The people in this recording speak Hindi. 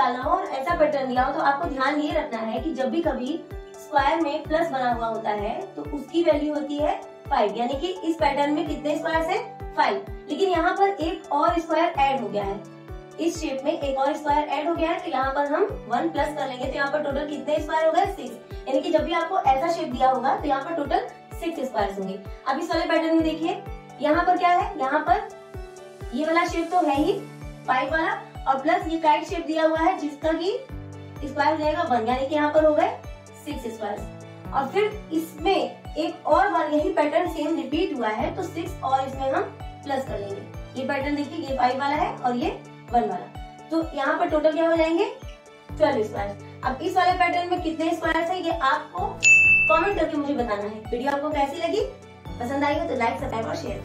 निकालना हो और ऐसा पैटर्न दिया हो तो आपको ध्यान ये रखना है कि जब भी कभी स्क्वायर में प्लस बना हुआ होता है तो उसकी वैल्यू होती है फाइव यानी कि इस पैटर्न में कितने स्क्वायर है? फाइव लेकिन यहाँ पर एक और स्क्वायर एड हो गया है। इस शेप में एक और स्क्वायर एड हो गया है तो यहाँ पर हम वन प्लस कर लेंगे तो यहाँ पर टोटल कितने स्क्वायर हो गए? सिक्स यानी कि जब भी आपको ऐसा शेप दिया होगा तो यहाँ पर टोटल सिक्स स्क्वायर होंगे। अब इस वाले पैटर्न में देखिए, यहाँ पर क्या है? यहाँ पर ये वाला शेप तो है ही फाइव वाला और प्लस ये काइट शेप दिया हुआ है जिसका की स्क्वायर हो जाएगा वन यानी कि यहाँ पर हो गए सिक्स स्क्वायर और फिर इसमें एक और बार यही पैटर्न सेम रिपीट हुआ है तो सिक्स और इसमें हम प्लस कर लेंगे। ये पैटर्न देखिए, ये फाइव वाला है और ये वन वाला। तो यहाँ पर टोटल क्या हो जाएँगे? ट्वेल्व स्क्वायर अब इस वाले पैटर्न में कितने स्क्वायर है, ये आपको कमेंट करके मुझे बताना है। वीडियो आपको कैसी लगी? पसंद आई हो तो लाइक सब्सक्राइब और शेयर